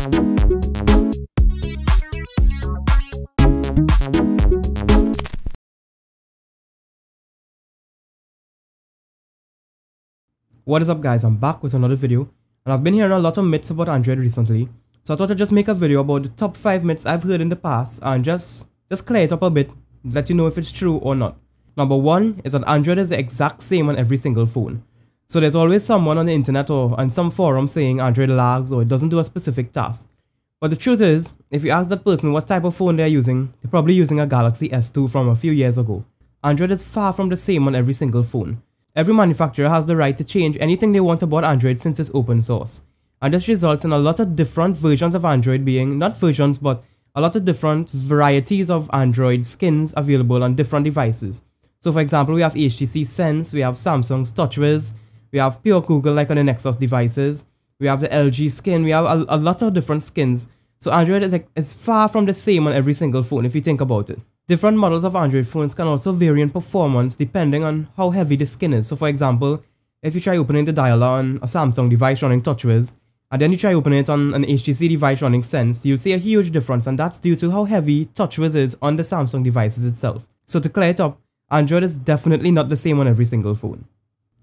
What is up guys, I'm back with another video and I've been hearing a lot of myths about Android recently so I thought I'd just make a video about the top 5 myths I've heard in the past and just, just clear it up a bit, let you know if it's true or not. Number 1 is that Android is the exact same on every single phone. So there's always someone on the internet or on some forum saying Android lags or it doesn't do a specific task. But the truth is, if you ask that person what type of phone they're using, they're probably using a Galaxy S2 from a few years ago. Android is far from the same on every single phone. Every manufacturer has the right to change anything they want about Android since it's open source. And this results in a lot of different versions of Android being, not versions, but a lot of different varieties of Android skins available on different devices. So for example, we have HTC Sense, we have Samsung's TouchWiz, we have pure Google like on the Nexus devices, we have the LG skin, we have a, a lot of different skins. So Android is, is far from the same on every single phone if you think about it. Different models of Android phones can also vary in performance depending on how heavy the skin is. So for example, if you try opening the dialer on a Samsung device running TouchWiz, and then you try opening it on an HTC device running Sense, you'll see a huge difference and that's due to how heavy TouchWiz is on the Samsung devices itself. So to clear it up, Android is definitely not the same on every single phone.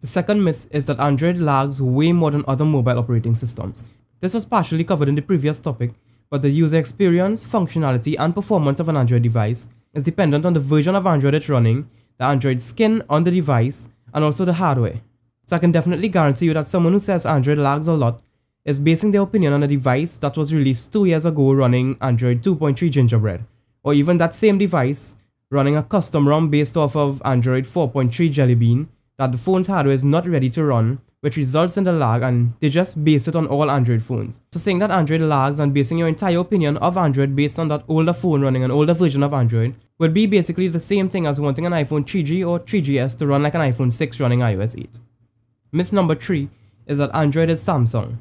The second myth is that Android lags way more than other mobile operating systems. This was partially covered in the previous topic, but the user experience, functionality, and performance of an Android device is dependent on the version of Android it's running, the Android skin on the device, and also the hardware. So I can definitely guarantee you that someone who says Android lags a lot is basing their opinion on a device that was released two years ago running Android 2.3 Gingerbread, or even that same device running a custom ROM based off of Android 4.3 Jelly Bean that the phone's hardware is not ready to run which results in the lag and they just base it on all Android phones. So saying that Android lags and basing your entire opinion of Android based on that older phone running an older version of Android would be basically the same thing as wanting an iPhone 3G or 3GS to run like an iPhone 6 running iOS 8. Myth number 3 is that Android is Samsung.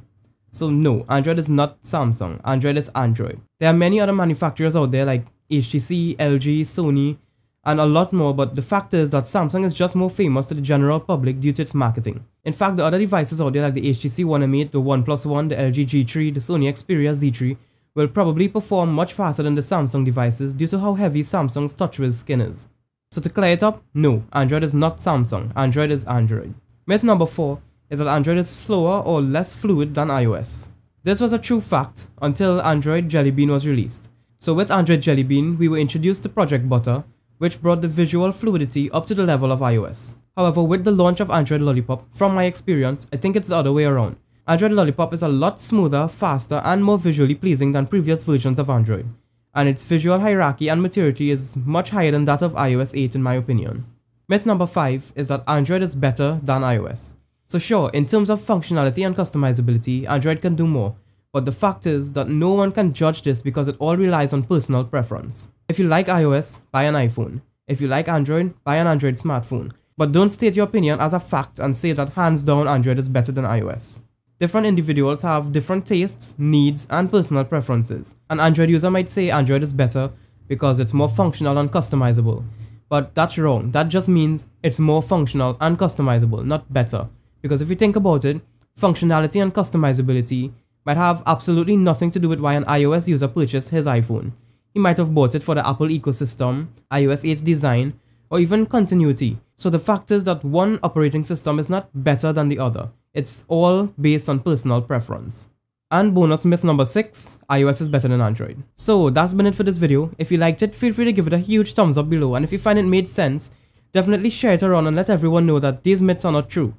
So no, Android is not Samsung, Android is Android. There are many other manufacturers out there like HTC, LG, Sony, and a lot more, but the fact is that Samsung is just more famous to the general public due to its marketing. In fact, the other devices out there like the HTC One M8, the OnePlus One, the LG G3, the Sony Xperia Z3 will probably perform much faster than the Samsung devices due to how heavy Samsung's TouchWiz skin is. So to clear it up, no, Android is not Samsung, Android is Android. Myth number 4 is that Android is slower or less fluid than iOS. This was a true fact until Android Jelly Bean was released. So with Android Jelly Bean, we were introduced to Project Butter, which brought the visual fluidity up to the level of iOS. However, with the launch of Android Lollipop, from my experience, I think it's the other way around. Android Lollipop is a lot smoother, faster, and more visually pleasing than previous versions of Android, and its visual hierarchy and maturity is much higher than that of iOS 8 in my opinion. Myth number 5 is that Android is better than iOS. So sure, in terms of functionality and customizability, Android can do more, but the fact is that no one can judge this because it all relies on personal preference. If you like iOS, buy an iPhone. If you like Android, buy an Android smartphone. But don't state your opinion as a fact and say that hands down Android is better than iOS. Different individuals have different tastes, needs, and personal preferences. An Android user might say Android is better because it's more functional and customizable. But that's wrong. That just means it's more functional and customizable, not better. Because if you think about it, functionality and customizability might have absolutely nothing to do with why an iOS user purchased his iPhone. He might have bought it for the Apple ecosystem, iOS 8's design, or even continuity. So the fact is that one operating system is not better than the other. It's all based on personal preference. And bonus myth number 6, iOS is better than Android. So that's been it for this video. If you liked it, feel free to give it a huge thumbs up below and if you find it made sense, definitely share it around and let everyone know that these myths are not true.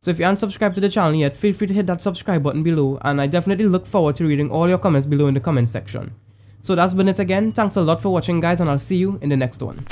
So if you aren't subscribed to the channel yet, feel free to hit that subscribe button below and I definitely look forward to reading all your comments below in the comment section. So that's been it again, thanks a lot for watching guys and I'll see you in the next one.